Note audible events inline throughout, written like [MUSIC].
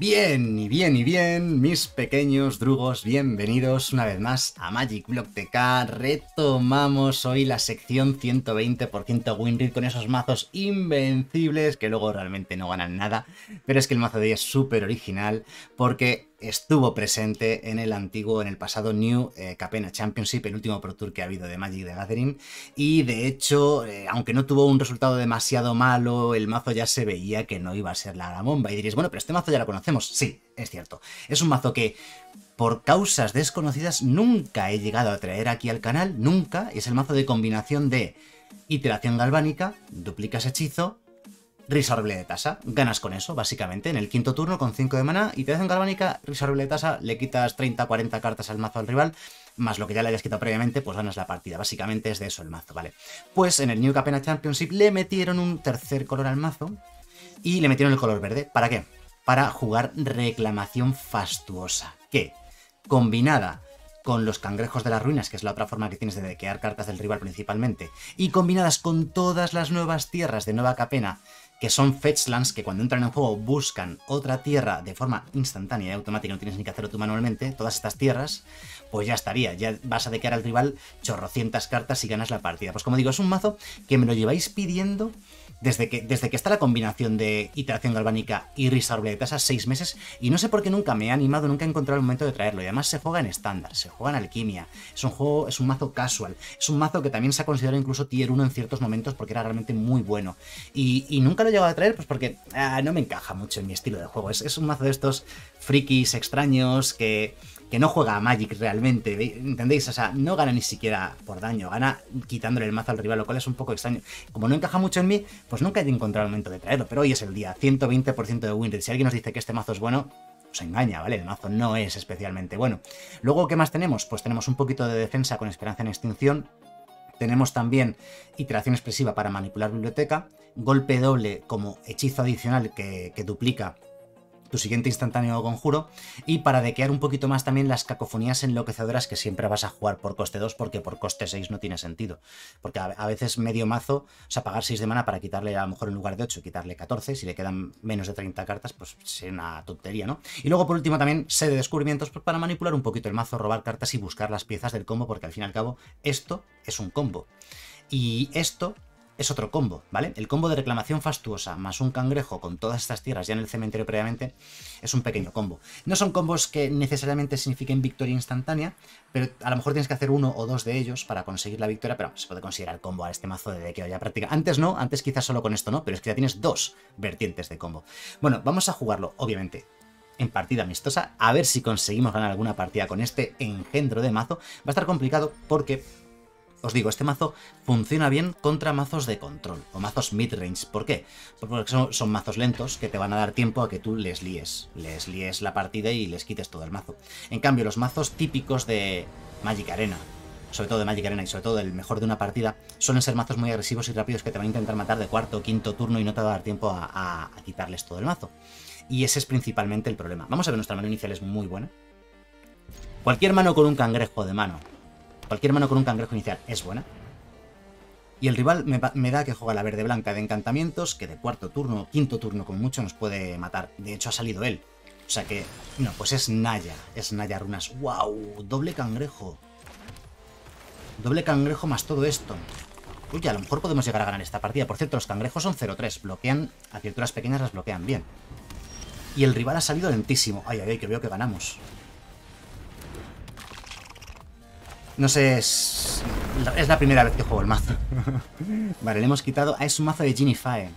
Bien, y bien, y bien, mis pequeños drugos, bienvenidos una vez más a Magic Block TK. Retomamos hoy la sección 120% Winrid con esos mazos invencibles que luego realmente no ganan nada. Pero es que el mazo de hoy es súper original porque estuvo presente en el antiguo, en el pasado New eh, Capena Championship, el último Pro Tour que ha habido de Magic the Gathering. Y de hecho, eh, aunque no tuvo un resultado demasiado malo, el mazo ya se veía que no iba a ser la gran bomba. Y diréis, bueno, pero este mazo ya lo conocemos. Sí, es cierto. Es un mazo que por causas desconocidas nunca he llegado a traer aquí al canal, nunca. Es el mazo de combinación de iteración galvánica, duplicas hechizo, Risorble de tasa. Ganas con eso, básicamente. En el quinto turno, con 5 de mana, y te hacen galvánica, Risorble de tasa, le quitas 30-40 cartas al mazo al rival, más lo que ya le hayas quitado previamente, pues ganas la partida. Básicamente es de eso el mazo, ¿vale? Pues en el New Capena Championship le metieron un tercer color al mazo y le metieron el color verde. ¿Para qué? Para jugar reclamación fastuosa. ¿Qué? Combinada con los cangrejos de las ruinas, que es la otra forma que tienes de dequear cartas del rival principalmente, y combinadas con todas las nuevas tierras de Nueva Capena que son fetchlands que cuando entran en juego buscan otra tierra de forma instantánea y automática, no tienes ni que hacerlo tú manualmente, todas estas tierras, pues ya estaría, ya vas a dequear al rival chorrocientas cartas y ganas la partida. Pues como digo, es un mazo que me lo lleváis pidiendo desde que, desde que está la combinación de iteración galvánica y risable de tasa, seis meses, y no sé por qué nunca me he animado, nunca he encontrado el momento de traerlo. Y además se juega en estándar, se juega en alquimia, es un juego, es un mazo casual, es un mazo que también se ha considerado incluso tier 1 en ciertos momentos porque era realmente muy bueno. Y, nunca lo he llegado a traer pues porque ah, no me encaja mucho en mi estilo de juego. Es, es un mazo de estos frikis extraños que que no juega a Magic realmente, ¿entendéis? O sea, no gana ni siquiera por daño, gana quitándole el mazo al rival, lo cual es un poco extraño. Como no encaja mucho en mí, pues nunca he encontrado el momento de traerlo, pero hoy es el día, 120% de win Si alguien nos dice que este mazo es bueno, os engaña, ¿vale? El mazo no es especialmente bueno. Luego, ¿qué más tenemos? Pues tenemos un poquito de defensa con esperanza en extinción, tenemos también iteración expresiva para manipular biblioteca, golpe doble como hechizo adicional que duplica tu siguiente instantáneo conjuro, y para dequear un poquito más también las cacofonías enloquecedoras que siempre vas a jugar por coste 2 porque por coste 6 no tiene sentido. Porque a, veces medio mazo, o sea, pagar 6 de mana para quitarle a lo mejor en lugar de 8, quitarle 14, si le quedan menos de 30 cartas, pues es una tontería, ¿no? Y luego por último también sé de descubrimientos pues, para manipular un poquito el mazo, robar cartas y buscar las piezas del combo, porque al fin y al cabo esto es un combo. Y esto es otro combo, ¿vale? El combo de reclamación fastuosa más un cangrejo con todas estas tierras ya en el cementerio previamente es un pequeño combo. No son combos que necesariamente signifiquen victoria instantánea, pero a lo mejor tienes que hacer uno o dos de ellos para conseguir la victoria, pero se puede considerar combo a este mazo de dequeo ya práctica. Antes no, antes quizás solo con esto no, pero es que ya tienes dos vertientes de combo. Bueno, vamos a jugarlo, obviamente, en partida amistosa, a ver si conseguimos ganar alguna partida con este engendro de mazo. Va a estar complicado porque os digo, este mazo funciona bien contra mazos de control o mazos mid-range. ¿Por qué? Porque son, mazos lentos que te van a dar tiempo a que tú les líes. Les líes la partida y les quites todo el mazo. En cambio, los mazos típicos de Magic Arena, sobre todo de Magic Arena y sobre todo el mejor de una partida, suelen ser mazos muy agresivos y rápidos que te van a intentar matar de cuarto o quinto turno y no te va a dar tiempo a quitarles todo el mazo. Y ese es principalmente el problema. Vamos a ver, nuestra mano inicial es muy buena. Cualquier mano con un cangrejo de mano Cualquier mano con un cangrejo inicial es buena. Y el rival me, da que juega la verde blanca de encantamientos, que de cuarto turno quinto turno con mucho nos puede matar. De hecho ha salido él. O sea que, no, pues es Naya. Es Naya Runas. ¡Wow! Doble cangrejo. Doble cangrejo más todo esto. Uy, a lo mejor podemos llegar a ganar esta partida. Por cierto, los cangrejos son 0-3. Bloquean, a criaturas pequeñas las bloquean bien. Y el rival ha salido lentísimo. Ay, ay, ay, que veo que ganamos. No sé, es, es la primera vez que juego el mazo. [LAUGHS] vale, le hemos quitado... Ah, es un mazo de Ginifae.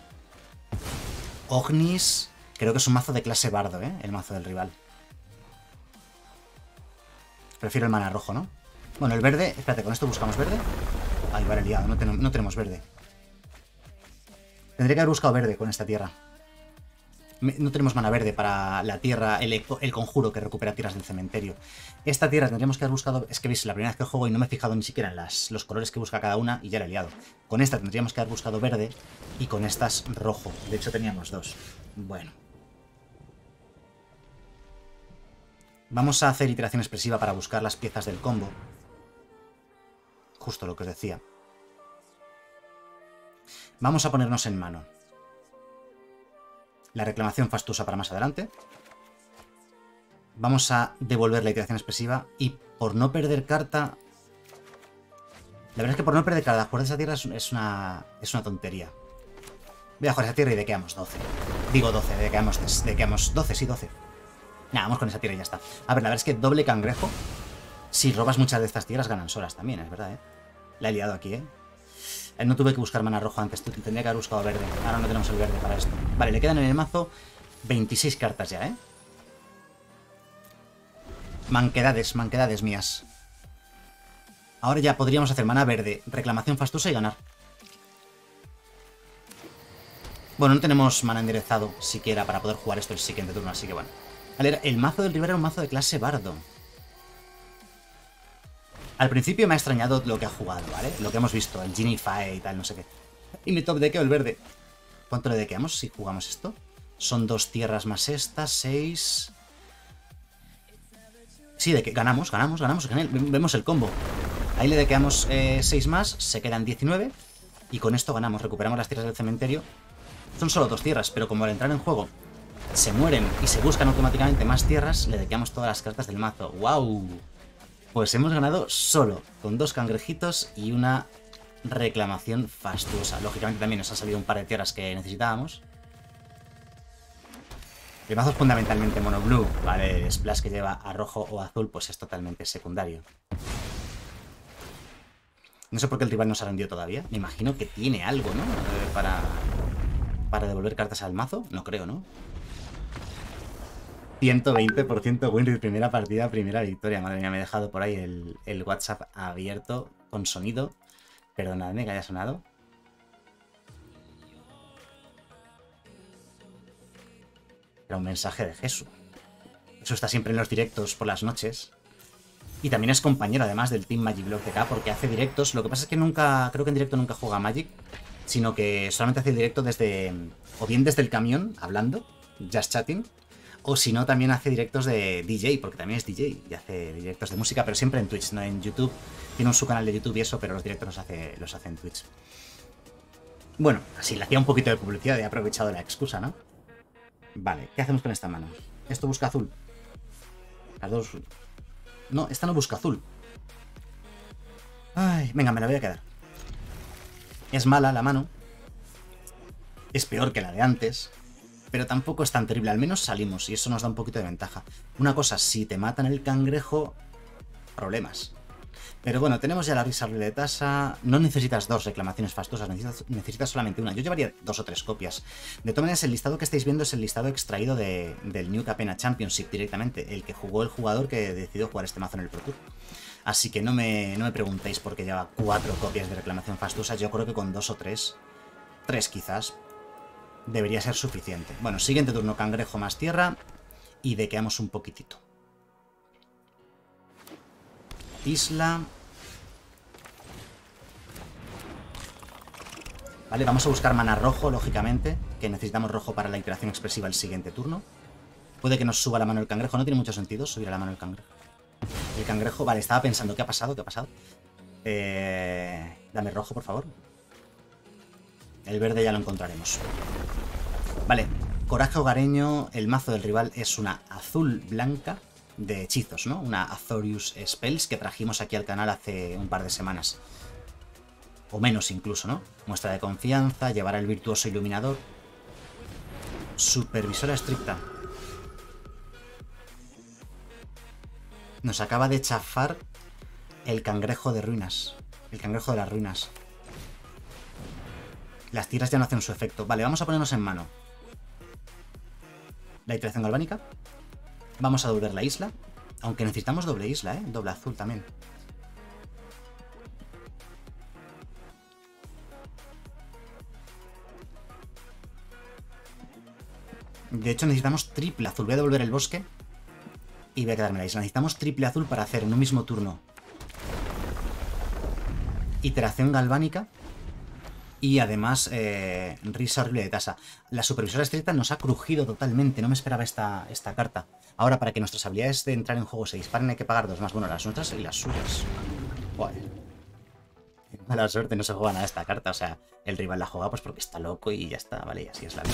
Ognis... Creo que es un mazo de clase bardo, ¿eh? El mazo del rival. Prefiero el mana rojo, ¿no? Bueno, el verde... Espérate, ¿con esto buscamos verde? Ay, vale, liado, no no tenemos verde. Tendría que haber buscado verde con esta tierra. No tenemos mana verde para la tierra, el, el, conjuro que recupera tierras del cementerio. Esta tierra tendríamos que haber buscado... Es que veis, la primera vez que juego y no me he fijado ni siquiera en las, los colores que busca cada una y ya la he liado. Con esta tendríamos que haber buscado verde y con estas rojo. De hecho teníamos dos. Bueno. Vamos a hacer iteración expresiva para buscar las piezas del combo. Justo lo que os decía. Vamos a ponernos en mano la reclamación fastuosa para más adelante. Vamos a devolver la iteración expresiva y por no perder carta... La verdad es que por no perder carta, jugar esa tierra es una, es una tontería. Voy a jugar esa tierra y dequeamos 12. Digo 12, dequeamos, dequeamos 12, sí, 12. Nada, vamos con esa tierra y ya está. A ver, la verdad es que doble cangrejo. Si robas muchas de estas tierras, ganan solas también, es verdad, ¿eh? La he liado aquí, ¿eh? ¿Eh? No tuve que buscar mana rojo antes, tendría que haber buscado verde. Ahora no tenemos el verde para esto. Vale, le quedan en el mazo 26 cartas ya, ¿eh? Manquedades, manquedades mías. Ahora ya podríamos hacer mana verde, reclamación fastuosa y ganar. Bueno, no tenemos mana enderezado siquiera para poder jugar esto el siguiente turno, así que bueno. Vale, el mazo del rival era un mazo de clase bardo. Al principio me ha extrañado lo que ha jugado, ¿vale? Lo que hemos visto, el Genie Fight y tal, no sé qué. Y mi top deckeo el verde. ¿Cuánto le dequeamos si jugamos esto? Son dos tierras más estas, seis... Sí, de que ganamos, ganamos, ganamos. Vemos el combo. Ahí le dequeamos eh, seis más, se quedan 19. Y con esto ganamos, recuperamos las tierras del cementerio. Son solo dos tierras, pero como al entrar en juego se mueren y se buscan automáticamente más tierras, le dequeamos todas las cartas del mazo. ¡Wow! Pues hemos ganado solo, con dos cangrejitos y una reclamación fastuosa. Lógicamente también nos ha salido un par de tierras que necesitábamos. El mazo es fundamentalmente mono blue, ¿vale? El splash que lleva a rojo o azul pues es totalmente secundario. No sé por qué el rival no se ha rendido todavía. Me imagino que tiene algo, ¿no? Eh, para, para devolver cartas al mazo. No creo, ¿no? 120% win primera partida, primera victoria. Madre mía, me he dejado por ahí el, WhatsApp abierto con sonido. Perdonadme que haya sonado. Era un mensaje de Jesús. Eso está siempre en los directos por las noches. Y también es compañero, además, del Team Magic Block TK, porque hace directos. Lo que pasa es que nunca, creo que en directo nunca juega Magic, sino que solamente hace el directo desde, o bien desde el camión, hablando, just chatting, o si no, también hace directos de DJ, porque también es DJ y hace directos de música, pero siempre en Twitch, no en YouTube. Tiene su canal de YouTube y eso, pero los directos los hace, los hace en Twitch. Bueno, así le hacía un poquito de publicidad, he aprovechado la excusa, ¿no? Vale, ¿qué hacemos con esta mano? Esto busca azul. Las dos... No, esta no busca azul. Ay, venga, me la voy a quedar. Es mala la mano. Es peor que la de antes pero tampoco es tan terrible. Al menos salimos y eso nos da un poquito de ventaja. Una cosa, si te matan el cangrejo, problemas. Pero bueno, tenemos ya la risa de tasa. No necesitas dos reclamaciones fastuosas, necesitas, solamente una. Yo llevaría dos o tres copias. De todas maneras, el listado que estáis viendo es el listado extraído del New Capena Championship directamente, el que jugó el jugador que decidió jugar este mazo en el Pro Tour. Así que no me, no me preguntéis por qué lleva cuatro copias de reclamación fastuosa. Yo creo que con dos o tres, tres quizás, debería ser suficiente. Bueno, siguiente turno, cangrejo más tierra y dequeamos un poquitito. Isla. Vale, vamos a buscar mana rojo, lógicamente, que necesitamos rojo para la iteración expresiva el siguiente turno. Puede que nos suba la mano el cangrejo, no tiene mucho sentido subir a la mano el cangrejo. El cangrejo, vale, estaba pensando, ¿qué ha pasado? ¿Qué ha pasado? Eh, dame rojo, por favor. El verde ya lo encontraremos. Vale, Coraje Hogareño, el mazo del rival es una azul blanca de hechizos, ¿no? Una Azorius Spells que trajimos aquí al canal hace un par de semanas. O menos incluso, ¿no? Muestra de confianza, llevar el virtuoso iluminador. Supervisora estricta. Nos acaba de chafar el cangrejo de ruinas. El cangrejo de las ruinas. Las tiras ya no hacen su efecto. Vale, vamos a ponernos en mano. La iteración galvánica. Vamos a devolver la isla. Aunque necesitamos doble isla, ¿eh? Doble azul también. De hecho, necesitamos triple azul. Voy a devolver el bosque. Y voy a quedarme la isla. Necesitamos triple azul para hacer en un mismo turno. Iteración galvánica y además eh, risa horrible de tasa. La supervisora estricta nos ha crujido totalmente, no me esperaba esta, esta carta. Ahora, para que nuestras habilidades de entrar en juego se disparen hay que pagar dos más. Bueno, las nuestras y las suyas. Joder. Mala suerte, no se juega nada esta carta. O sea, el rival la juega pues porque está loco y ya está, vale, y así es la vida.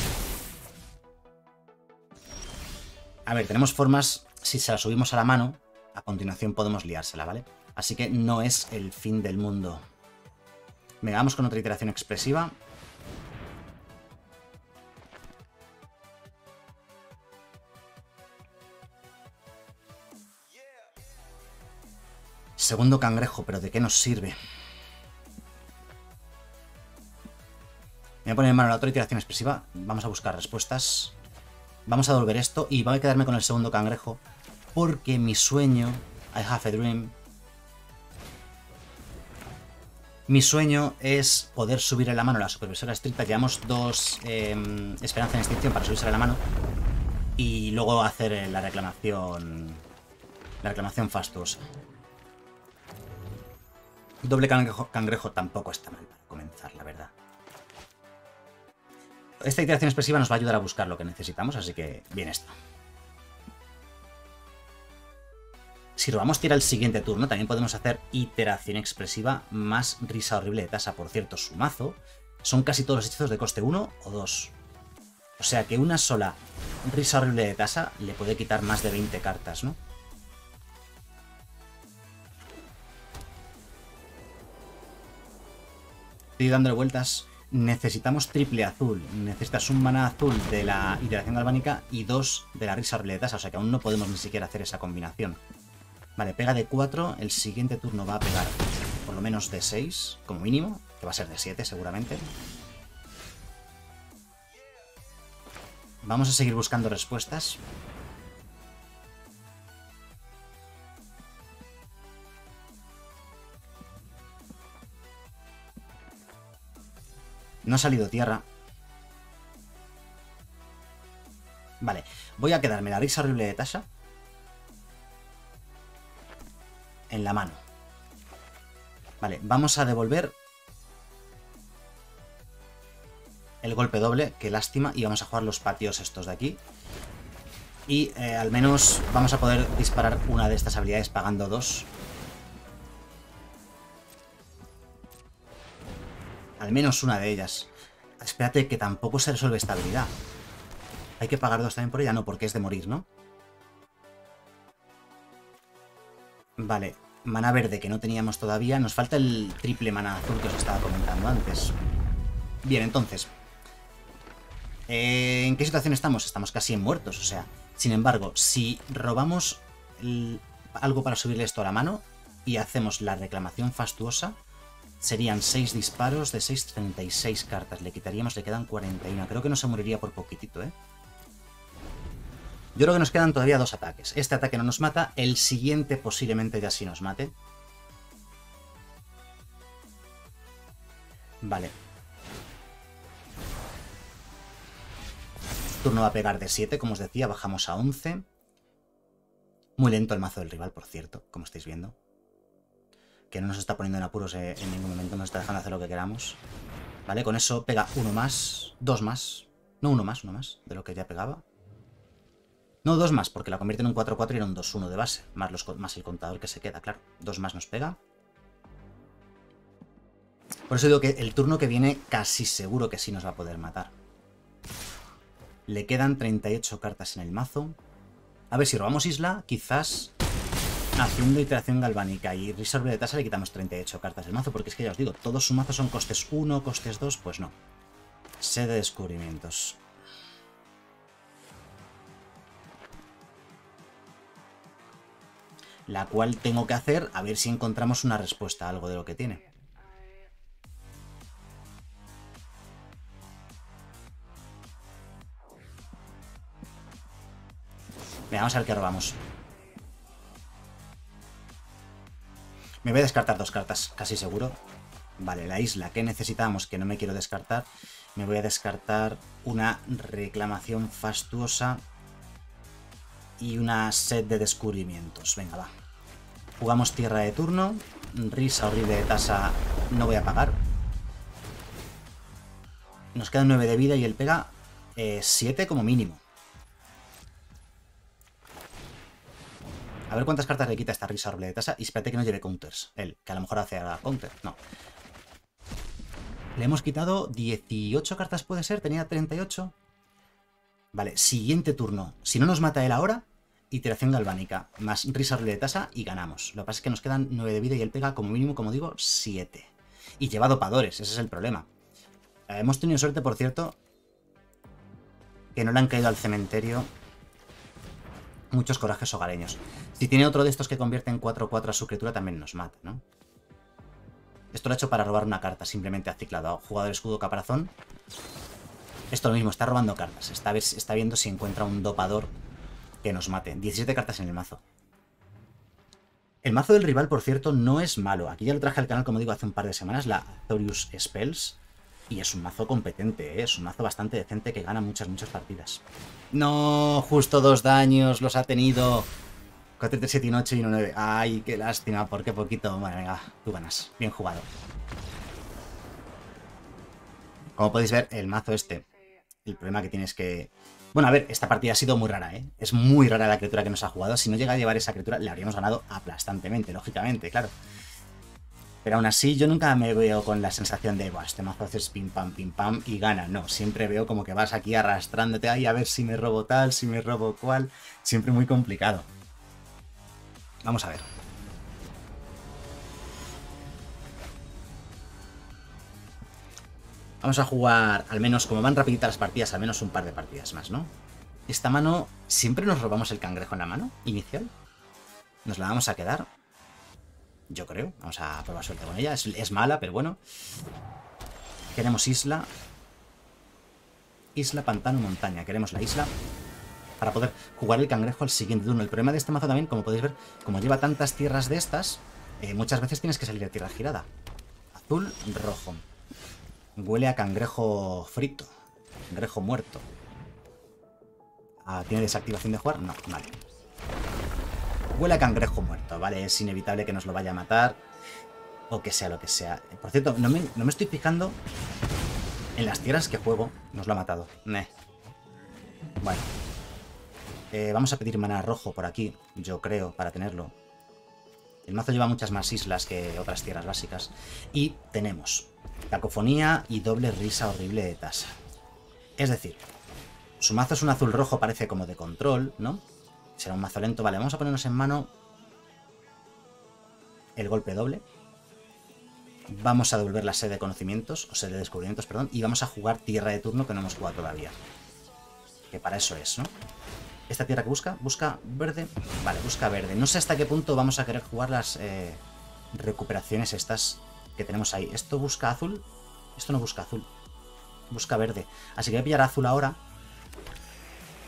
A ver, tenemos formas si se la subimos a la mano, a continuación podemos liársela, ¿vale? Así que no es el fin del mundo. Venga, vamos con otra iteración expresiva. Segundo cangrejo, pero ¿de qué nos sirve? Me voy a poner en mano la otra iteración expresiva. Vamos a buscar respuestas. Vamos a devolver esto y voy a quedarme con el segundo cangrejo. Porque mi sueño, I have a dream, mi sueño es poder subir en la mano a la supervisora estricta. Llevamos dos eh, esperanza en extinción para subirse a la mano. Y luego hacer eh, la reclamación. La reclamación fastuosa. Doble cangrejo, cangrejo tampoco está mal para comenzar, la verdad. Esta iteración expresiva nos va a ayudar a buscar lo que necesitamos, así que bien está. Si robamos tierra el siguiente turno, también podemos hacer iteración expresiva más risa horrible de tasa. Por cierto, su mazo son casi todos los hechizos de coste 1 o 2. O sea que una sola risa horrible de tasa le puede quitar más de 20 cartas, ¿no? Estoy dándole vueltas. Necesitamos triple azul. Necesitas un mana azul de la iteración galvánica y dos de la risa horrible de tasa. O sea que aún no podemos ni siquiera hacer esa combinación. Vale, pega de 4. El siguiente turno va a pegar por lo menos de 6, como mínimo. Que va a ser de 7 seguramente. Vamos a seguir buscando respuestas. No ha salido tierra. Vale, voy a quedarme la risa horrible de Tasha. En la mano. Vale, vamos a devolver el golpe doble, qué lástima, y vamos a jugar los patios estos de aquí. Y eh, al menos vamos a poder disparar una de estas habilidades pagando dos. Al menos una de ellas. Espérate, que tampoco se resuelve esta habilidad. Hay que pagar dos también por ella, no, porque es de morir, ¿no? Vale, mana verde que no teníamos todavía. Nos falta el triple mana azul que os estaba comentando antes. Bien, entonces. Eh, ¿En qué situación estamos? Estamos casi en muertos, o sea. Sin embargo, si robamos algo para subirle esto a la mano y hacemos la reclamación fastuosa, Serían 6 disparos de 6, 36 cartas. Le quitaríamos, le quedan 41. Creo que no se moriría por poquitito, ¿eh? Yo creo que nos quedan todavía dos ataques. Este ataque no nos mata, el siguiente posiblemente ya sí nos mate. Vale. Turno va a pegar de 7, como os decía, bajamos a 11. Muy lento el mazo del rival, por cierto, como estáis viendo que no nos está poniendo en apuros eh, en ningún momento, nos está dejando hacer lo que queramos. Vale, con eso pega uno más, dos más. No, uno más, uno más, de lo que ya pegaba. No, dos más, porque la convierte en un 4-4 y era un 2-1 de base, más, los, más el contador que se queda, claro. Dos más nos pega. Por eso digo que el turno que viene casi seguro que sí nos va a poder matar. Le quedan 38 cartas en el mazo. A ver, si robamos isla, quizás Haciendo iteración galvánica y reserve de tasa le quitamos 38 cartas del mazo, porque es que ya os digo, todos sus mazos son costes 1, costes 2, pues no. Sede de descubrimientos. La cual tengo que hacer a ver si encontramos una respuesta a algo de lo que tiene. vamos a ver qué robamos. Me voy a descartar dos cartas, casi seguro. Vale, la isla que necesitamos, que no me quiero descartar. Me voy a descartar una reclamación fastuosa y una set de descubrimientos. Venga, va. Jugamos tierra de turno. Risa horrible de tasa no voy a pagar. Nos quedan 9 de vida y él pega 7 eh, como mínimo. A ver cuántas cartas le quita esta risa horrible de tasa. Y espérate que no lleve counters. Él, que a lo mejor hace la counter. No. Le hemos quitado 18 cartas, puede ser. Tenía 38. Vale, siguiente turno. Si no nos mata él ahora, iteración galvánica, más risa de tasa y ganamos. Lo que pasa es que nos quedan 9 de vida y él pega como mínimo, como digo, 7. Y lleva dopadores, ese es el problema. Eh, hemos tenido suerte, por cierto, que no le han caído al cementerio muchos corajes hogareños. Si tiene otro de estos que convierte en 4-4 a su criatura, también nos mata, ¿no? Esto lo ha hecho para robar una carta, simplemente ha ciclado. Jugador escudo caparazón. Esto lo mismo, está robando cartas. Está, está viendo si encuentra un dopador que nos mate. 17 cartas en el mazo. El mazo del rival, por cierto, no es malo. Aquí ya lo traje al canal, como digo, hace un par de semanas, la Thorius Spells. Y es un mazo competente, ¿eh? es un mazo bastante decente que gana muchas, muchas partidas. No, justo dos daños los ha tenido. 4, 3, 7 y 8 y 1, 9. Ay, qué lástima, por qué poquito. Bueno, venga, tú ganas. Bien jugado. Como podéis ver, el mazo este, el problema que tienes que... Bueno, a ver, esta partida ha sido muy rara, ¿eh? Es muy rara la criatura que nos ha jugado. Si no llega a llevar esa criatura, le habríamos ganado aplastantemente, lógicamente, claro. Pero aún así, yo nunca me veo con la sensación de, Buah, este mazo haces pim pam, pim pam y gana. No, siempre veo como que vas aquí arrastrándote ahí a ver si me robo tal, si me robo cual. Siempre muy complicado. Vamos a ver. Vamos a jugar, al menos, como van rapiditas las partidas, al menos un par de partidas más, ¿no? Esta mano, ¿siempre nos robamos el cangrejo en la mano inicial? ¿Nos la vamos a quedar? Yo creo. Vamos a probar suerte con ella. Es, mala, pero bueno. Queremos isla. Isla, pantano, montaña. Queremos la isla para poder jugar el cangrejo al siguiente turno. El problema de este mazo también, como podéis ver, como lleva tantas tierras de estas, eh, muchas veces tienes que salir de tierra girada. Azul, rojo. Huele a cangrejo frito. Cangrejo muerto. Ah, ¿Tiene desactivación de jugar? No, vale. Huele a cangrejo muerto, ¿vale? Es inevitable que nos lo vaya a matar. O que sea lo que sea. Por cierto, no me, estoy fijando en las tierras que juego. Nos lo ha matado. Bueno. Eh, vamos a pedir mana rojo por aquí, yo creo, para tenerlo. El mazo lleva muchas más islas que otras tierras básicas. Y tenemos cacofonía y doble risa horrible de tasa. Es decir, su mazo es un azul rojo, parece como de control, ¿no? Será un mazo lento. Vale, vamos a ponernos en mano el golpe doble. Vamos a devolver la sede de conocimientos, o sede de descubrimientos, perdón, y vamos a jugar tierra de turno que no hemos jugado todavía. Que para eso es, ¿no? Esta tierra que busca, busca verde. Vale, busca verde. No sé hasta qué punto vamos a querer jugar las eh, recuperaciones estas que tenemos ahí. Esto busca azul. Esto no busca azul. Busca verde. Así que voy a pillar azul ahora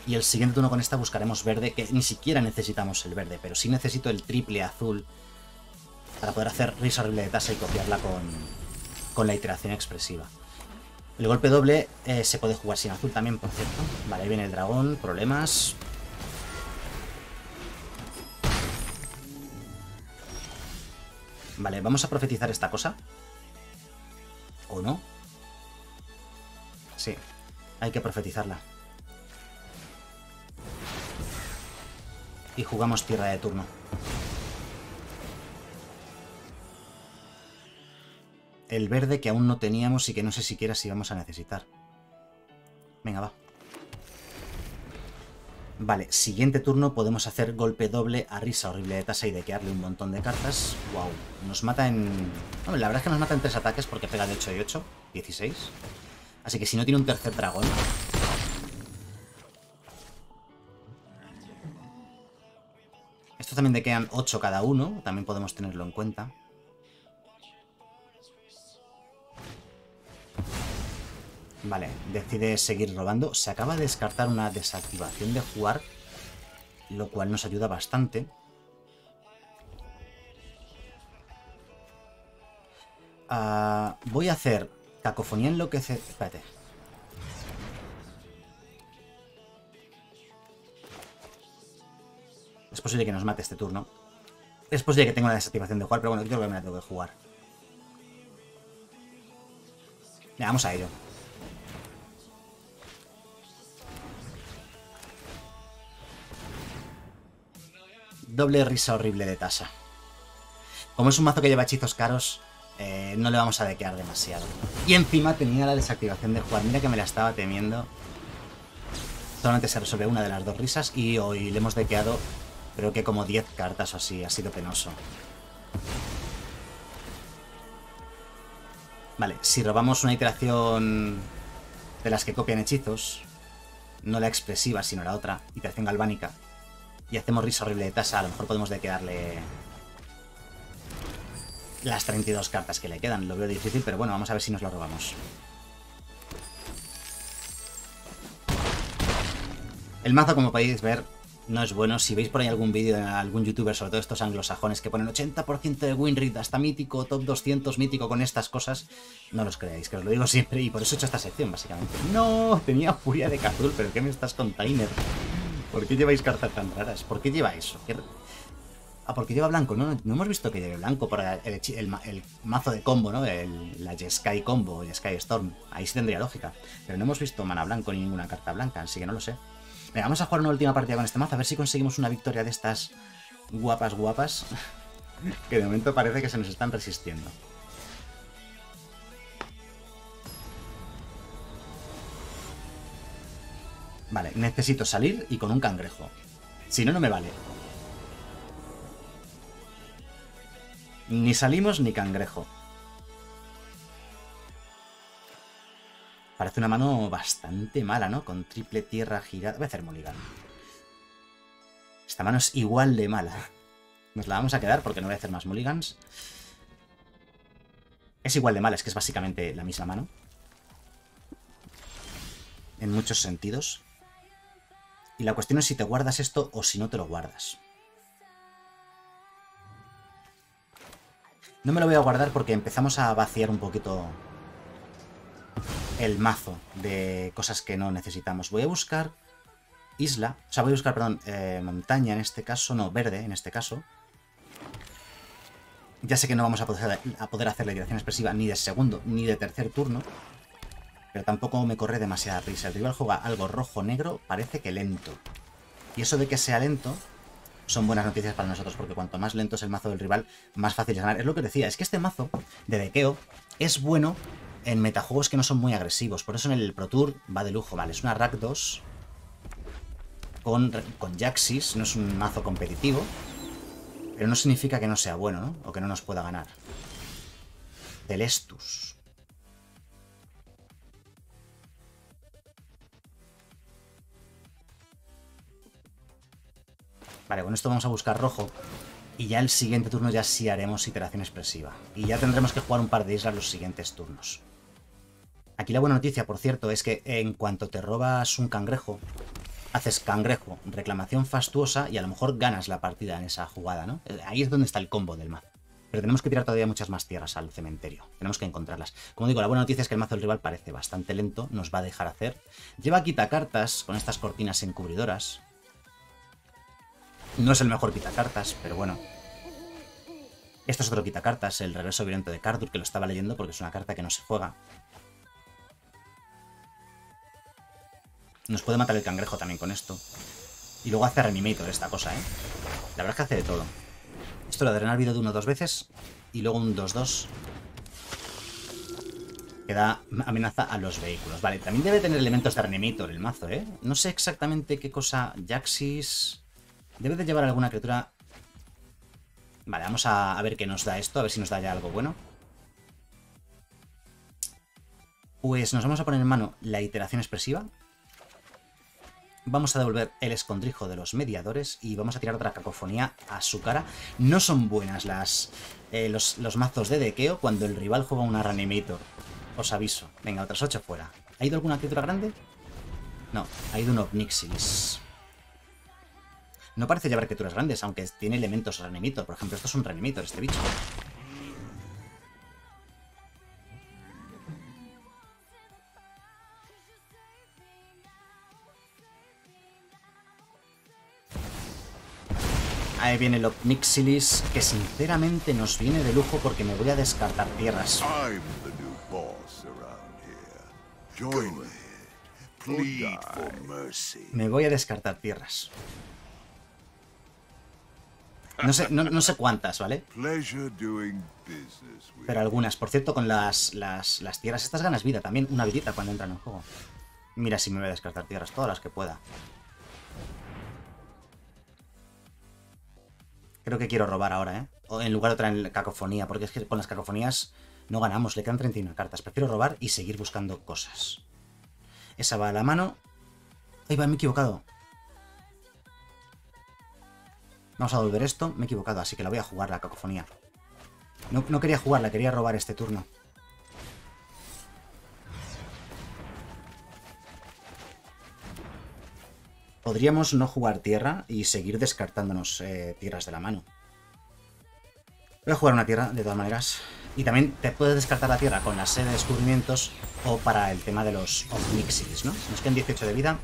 y el siguiente turno con esta buscaremos verde, que ni siquiera necesitamos el verde, pero sí necesito el triple azul para poder hacer risa horrible de tasa y copiarla con, con la iteración expresiva. El golpe doble eh, se puede jugar sin azul también, por cierto. Vale, ahí viene el dragón, problemas. Vale, vamos a profetizar esta cosa. ¿O no? Sí, hay que profetizarla. y jugamos tierra de turno. El verde que aún no teníamos y que no sé siquiera si vamos a necesitar. Venga, va. Vale, siguiente turno podemos hacer golpe doble a risa horrible de tasa y dequearle un montón de cartas. Wow, nos mata en... la verdad es que nos mata en tres ataques porque pega de 8 y 8, 16. Así que si no tiene un tercer dragón, también de quedan 8 cada uno, también podemos tenerlo en cuenta. Vale, decide seguir robando. Se acaba de descartar una desactivación de jugar, lo cual nos ayuda bastante. Ah, voy a hacer cacofonía en lo que se... Espérate. Es posible que nos mate este turno. Es posible que tenga una desactivación de jugar, pero bueno, yo creo que me la tengo que jugar. Ya, vamos a ello. Doble risa horrible de tasa. Como es un mazo que lleva hechizos caros, eh, no le vamos a dequear demasiado. Y encima tenía la desactivación de jugar. Mira que me la estaba temiendo. Solamente se resuelve una de las dos risas y hoy le hemos dequeado creo que como 10 cartas o así. Ha sido penoso. Vale, si robamos una iteración de las que copian hechizos, no la expresiva, sino la otra, iteración galvánica, y hacemos risa horrible de tasa, a lo mejor podemos quedarle las 32 cartas que le quedan. Lo veo difícil, pero bueno, vamos a ver si nos lo robamos. El mazo, como podéis ver, no es bueno. Si veis por ahí algún vídeo de algún youtuber, sobre todo estos anglosajones, que ponen 80% de win hasta mítico, top 200 mítico con estas cosas, no los creáis, que os lo digo siempre y por eso he hecho esta sección, básicamente. No, tenía furia de Cazul, pero ¿qué me estás container? ¿Por qué lleváis cartas tan raras? ¿Por qué lleva eso? Ah, porque lleva blanco, ¿no? No hemos visto que lleve blanco por el, mazo de combo, ¿no? El, la Sky Combo, Sky Storm. Ahí sí tendría lógica. Pero no hemos visto mana blanco ni ninguna carta blanca, así que no lo sé. Venga, vamos a jugar una última partida con este mazo, a ver si conseguimos una victoria de estas guapas guapas. [LAUGHS] que de momento parece que se nos están resistiendo. Vale, necesito salir y con un cangrejo. Si no, no me vale. Ni salimos ni cangrejo. Parece una mano bastante mala, ¿no? Con triple tierra girada. Voy a hacer mulligan. Esta mano es igual de mala. Nos la vamos a quedar porque no voy a hacer más mulligans. Es igual de mala, es que es básicamente la misma mano. En muchos sentidos. Y la cuestión es si te guardas esto o si no te lo guardas. No me lo voy a guardar porque empezamos a vaciar un poquito el mazo de cosas que no necesitamos. Voy a buscar isla, o sea, voy a buscar, perdón, eh, montaña en este caso, no, verde en este caso. Ya sé que no vamos a poder, a poder hacer la dirección expresiva ni de segundo ni de tercer turno, pero tampoco me corre demasiada prisa. El rival juega algo rojo-negro, parece que lento. Y eso de que sea lento son buenas noticias para nosotros, porque cuanto más lento es el mazo del rival, más fácil es ganar. Es lo que decía, es que este mazo de dequeo es bueno en metajuegos que no son muy agresivos. Por eso en el Pro Tour va de lujo, ¿vale? Es una Rack 2 con, con Jaxis, no es un mazo competitivo, pero no significa que no sea bueno, ¿no? O que no nos pueda ganar. Celestus. Vale, con esto vamos a buscar rojo. Y ya el siguiente turno ya sí haremos iteración expresiva. Y ya tendremos que jugar un par de islas los siguientes turnos. Aquí la buena noticia, por cierto, es que en cuanto te robas un cangrejo, haces cangrejo, reclamación fastuosa y a lo mejor ganas la partida en esa jugada, ¿no? Eh, ahí es donde está el combo del mazo. Pero tenemos que tirar todavía muchas más tierras al cementerio. Tenemos que encontrarlas. Como digo, la buena noticia es que el mazo del rival parece bastante lento, nos va a dejar hacer. Lleva quitacartas con estas cortinas encubridoras. No es el mejor quitacartas, pero bueno. Esto es otro quitacartas, el regreso violento de Cardur, que lo estaba leyendo porque es una carta que no se juega. Nos puede matar el cangrejo también con esto. Y luego hace Reanimator esta cosa, ¿eh? La verdad es que hace de todo. Esto lo drenar vida de uno dos veces y luego un 2-2 que da amenaza a los vehículos. Vale, también debe tener elementos de Reanimator el mazo, ¿eh? No sé exactamente qué cosa... Jaxis... Debe de llevar alguna criatura... Vale, vamos a, ver qué nos da esto, a ver si nos da ya algo bueno. Pues nos vamos a poner en mano la iteración expresiva. Vamos a devolver el escondrijo de los mediadores y vamos a tirar otra cacofonía a su cara. No son buenas las eh, los, mazos de dequeo cuando el rival juega una Reanimator. Os aviso. Venga, otras 8 fuera. ¿Ha ido alguna criatura grande? No, ha ido un Obnixilis. No parece llevar criaturas grandes, aunque tiene elementos Reanimator. Por ejemplo, esto es un Reanimator, este bicho. Ahí viene el Opnixilis, que sinceramente nos viene de lujo porque me voy a descartar tierras. Me voy a descartar tierras. [LAUGHS] No sé, no, sé cuántas, ¿vale? Pero algunas. Por cierto, con las, las, tierras estas ganas vida también. Una vidita cuando entran en juego. Mira si me voy a descartar tierras, todas las que pueda. Creo que quiero robar ahora, ¿eh? O en lugar de traer cacofonía, porque es que con las cacofonías no ganamos, le quedan 31 cartas. Prefiero robar y seguir buscando cosas. Esa va a la mano. Ahí va, me he equivocado. Vamos a volver esto. Me he equivocado, así que la voy a jugar la cacofonía. No, no quería jugarla, quería robar este turno. Podríamos no jugar tierra y seguir descartándonos eh, tierras de la mano. Voy a jugar una tierra, de todas maneras. Y también te puedes descartar la tierra con la sede de descubrimientos o para el tema de los Omnixilis, ¿no? Nos quedan 18 de vida.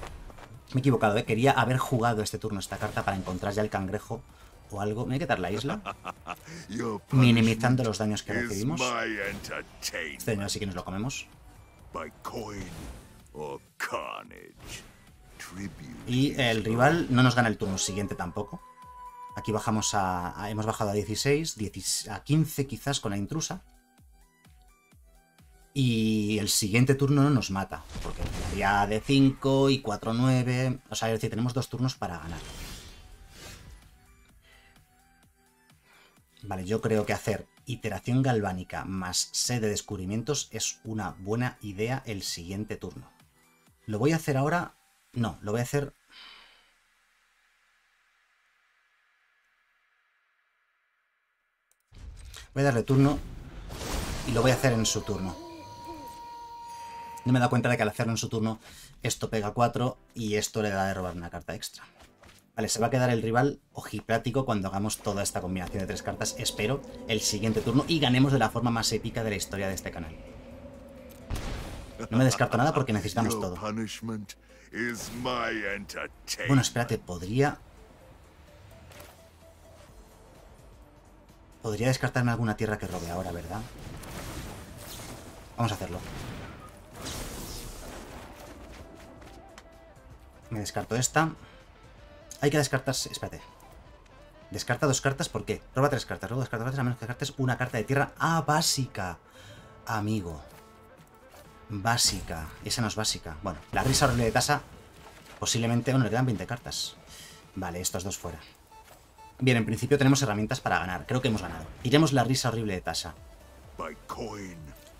Me he equivocado, ¿eh? Quería haber jugado este turno esta carta para encontrar ya el cangrejo o algo. Me voy a quitar la isla. [LAUGHS] Minimizando los daños que recibimos. Este daño así que nos lo comemos. Y el rival no nos gana el turno siguiente tampoco. Aquí bajamos a, hemos bajado a 16, a 15 quizás con la intrusa. Y el siguiente turno no nos mata, porque ya de 5 y 4, 9. O sea, es decir, tenemos dos turnos para ganar. Vale, yo creo que hacer iteración galvánica más sede de descubrimientos es una buena idea el siguiente turno. Lo voy a hacer ahora no, lo voy a hacer... Voy a darle turno y lo voy a hacer en su turno. No me he dado cuenta de que al hacerlo en su turno esto pega 4 y esto le da de robar una carta extra. Vale, se va a quedar el rival ojiplático cuando hagamos toda esta combinación de tres cartas, espero, el siguiente turno y ganemos de la forma más épica de la historia de este canal. No me descarto nada porque necesitamos todo. Bueno, espérate, podría... Podría descartarme alguna tierra que robe ahora, ¿verdad? Vamos a hacerlo. Me descarto esta. Hay que descartarse... Espérate. Descarta dos cartas, ¿por qué? Roba tres cartas, roba dos cartas, a menos que descartes una carta de tierra a básica. Amigo. Básica. Esa no es básica. Bueno, la risa horrible de tasa. Posiblemente, bueno, le quedan 20 cartas. Vale, estos dos fuera. Bien, en principio tenemos herramientas para ganar. Creo que hemos ganado. Iremos la risa horrible de tasa.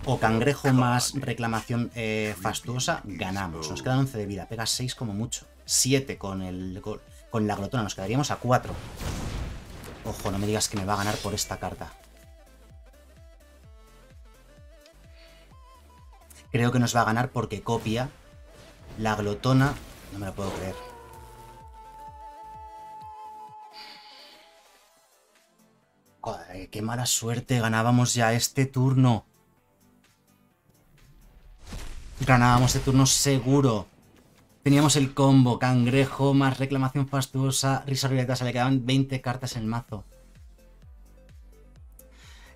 O cangrejo más reclamación eh, fastuosa, ganamos. Nos quedan 11 de vida. Pega 6 como mucho. 7 con, el, con la glotona. Nos quedaríamos a 4. Ojo, no me digas que me va a ganar por esta carta. Creo que nos va a ganar porque copia la glotona. No me lo puedo creer. Joder, qué mala suerte. Ganábamos ya este turno. Ganábamos este turno seguro. Teníamos el combo, cangrejo, más reclamación fastuosa, risa se le quedaban 20 cartas en el mazo.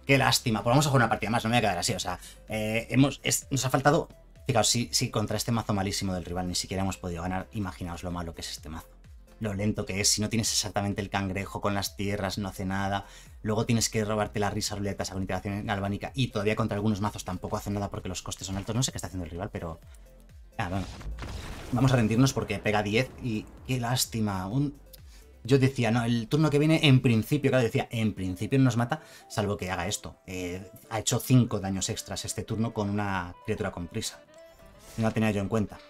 Qué lástima. Pues vamos a jugar una partida más, no me voy a quedar así. O sea, eh, hemos, nos ha faltado. Fijaos, si, si contra este mazo malísimo del rival ni siquiera hemos podido ganar, imaginaos lo malo que es este mazo. Lo lento que es, si no tienes exactamente el cangrejo con las tierras, no hace nada. Luego tienes que robarte la risa ruleta, esa integración galvánica. Y todavía contra algunos mazos tampoco hace nada porque los costes son altos. No sé qué está haciendo el rival, pero. Ah, bueno. Vamos a rendirnos porque pega 10 y qué lástima. Un yo decía, no, el turno que viene, en principio, claro, decía, en principio no nos mata, salvo que haga esto. Eh, ha hecho 5 daños extras este turno con una criatura con prisa. No tenía yo en cuenta.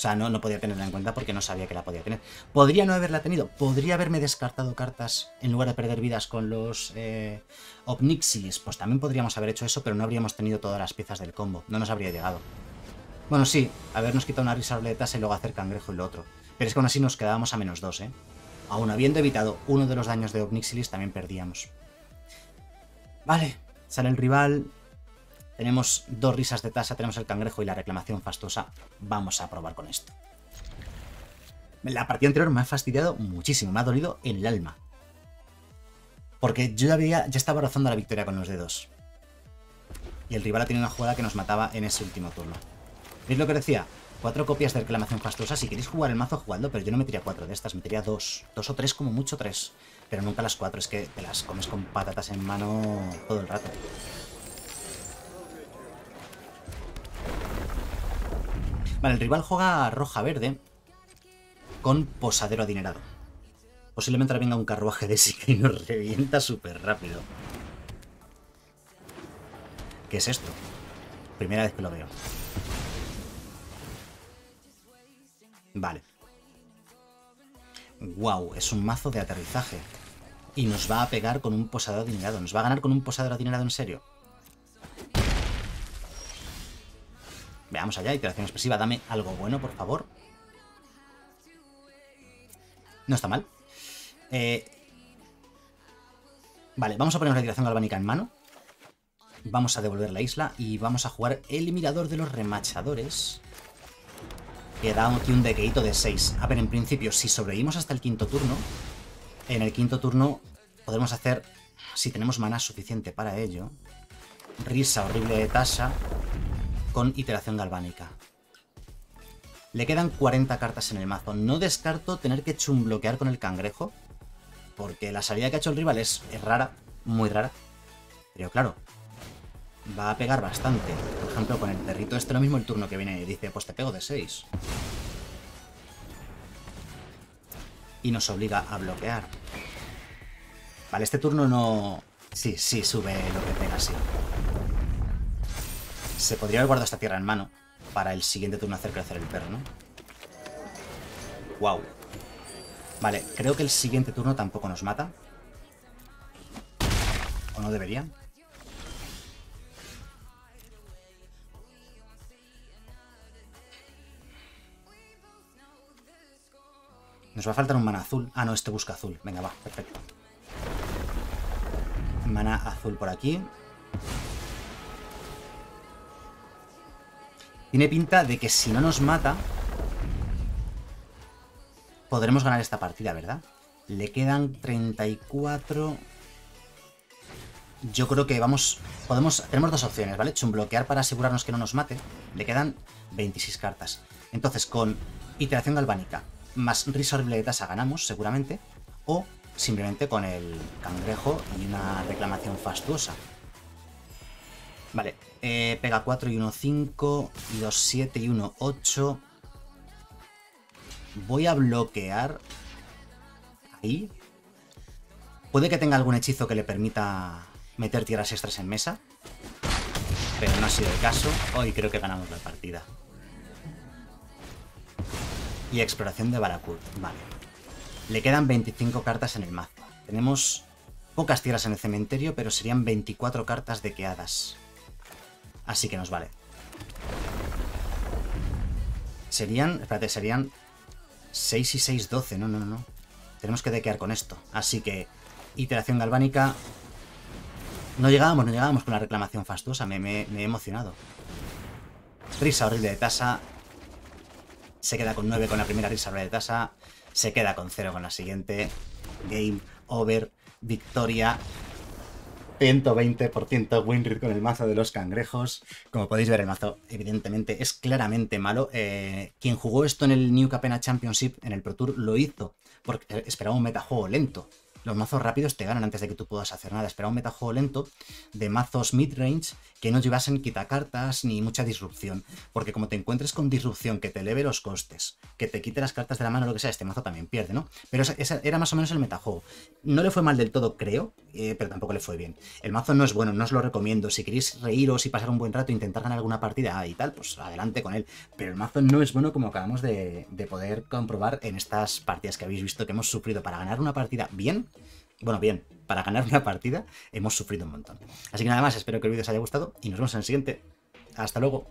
O sea, no, no podía tenerla en cuenta porque no sabía que la podía tener. Podría no haberla tenido. Podría haberme descartado cartas en lugar de perder vidas con los eh, Pues también podríamos haber hecho eso, pero no habríamos tenido todas las piezas del combo. No nos habría llegado. Bueno, sí, habernos quitado una risa y luego hacer cangrejo y lo otro. Pero es que aún así nos quedábamos a menos 2, ¿eh? Aún habiendo evitado uno de los daños de Obnixilis, también perdíamos. Vale, sale el rival. Tenemos dos risas de tasa, tenemos el cangrejo y la reclamación fastosa. Vamos a probar con esto. La partida anterior me ha fastidiado muchísimo, me ha dolido en el alma. Porque yo ya, había, ya estaba rozando la victoria con los dedos. Y el rival ha tenido una jugada que nos mataba en ese último turno. ¿Veis lo que decía? Cuatro copias de reclamación fastuosa. Si queréis jugar el mazo, jugadlo, pero yo no metería cuatro de estas, metería dos. Dos o tres, como mucho tres. Pero nunca las cuatro, es que te las comes con patatas en mano todo el rato. Vale, el rival juega roja-verde con posadero adinerado. Posiblemente ahora venga un carruaje de sí y nos revienta súper rápido. ¿Qué es esto? Primera vez que lo veo. Vale. Wow, es un mazo de aterrizaje. Y nos va a pegar con un posadero adinerado. ¿Nos va a ganar con un posadero adinerado en serio? Veamos allá, iteración expresiva. Dame algo bueno, por favor. No está mal. Eh, vale, vamos a poner una iteración galvánica en mano. Vamos a devolver la isla y vamos a jugar el mirador de los remachadores. Que da aquí un dequeito de 6. A ver, en principio, si sobrevivimos hasta el quinto turno, en el quinto turno podremos hacer, si tenemos mana suficiente para ello, risa horrible de tasa con iteración galvánica. Le quedan 40 cartas en el mazo. No descarto tener que chumbloquear con el cangrejo, porque la salida que ha hecho el rival es, rara, muy rara. Pero claro, va a pegar bastante. Por ejemplo, con el perrito este lo mismo el turno que viene y dice, pues te pego de 6. Y nos obliga a bloquear. Vale, este turno no... Sí, sí, sube lo que pega, sí. Se podría haber guardado esta tierra en mano para el siguiente turno hacer crecer el perro, ¿no? Wow. Vale, creo que el siguiente turno tampoco nos mata. ¿O no debería? Nos va a faltar un mana azul. Ah, no, este busca azul. Venga, va, perfecto. Mana azul por aquí. Tiene pinta de que si no nos mata, podremos ganar esta partida, ¿verdad? Le quedan 34... Yo creo que vamos... Podemos... Tenemos dos opciones, ¿vale? bloquear para asegurarnos que no nos mate. Le quedan 26 cartas. Entonces, con iteración galvánica más risa horrible de tasa ganamos, seguramente. O simplemente con el cangrejo y una reclamación fastuosa. Vale, eh, pega 4 y 1, 5, y 2, 7 y 1, 8. Voy a bloquear ahí. Puede que tenga algún hechizo que le permita meter tierras extras en mesa. Pero no ha sido el caso. Hoy creo que ganamos la partida. Y exploración de Barakurt. Vale. Le quedan 25 cartas en el mazo. Tenemos pocas tierras en el cementerio, pero serían 24 cartas de queadas. Así que nos vale. Serían, espérate, serían 6 y 6, 12. No, no, no. Tenemos que dequear con esto. Así que, iteración galvánica. No llegábamos, no llegábamos con la reclamación fastuosa. Me, me he emocionado. Prisa horrible de tasa. Se queda con 9 con la primera risa horrible de tasa. Se queda con 0 con la siguiente. Game over. Victoria 120% win rate con el mazo de los cangrejos. Como podéis ver, el mazo evidentemente es claramente malo. Eh, quien jugó esto en el New Capena Championship, en el Pro Tour, lo hizo porque esperaba un metajuego lento. Los mazos rápidos te ganan antes de que tú puedas hacer nada. Espera un metajuego lento de mazos mid-range que no llevasen quitacartas ni mucha disrupción. Porque como te encuentres con disrupción que te eleve los costes, que te quite las cartas de la mano lo que sea, este mazo también pierde, ¿no? Pero era más o menos el metajuego. No le fue mal del todo, creo, eh, pero tampoco le fue bien. El mazo no es bueno, no os lo recomiendo. Si queréis reíros y pasar un buen rato, intentar ganar alguna partida y tal, pues adelante con él. Pero el mazo no es bueno como acabamos de, de poder comprobar en estas partidas que habéis visto que hemos sufrido para ganar una partida bien bueno, bien, para ganar una partida hemos sufrido un montón. Así que nada más, espero que el vídeo os haya gustado y nos vemos en el siguiente. Hasta luego.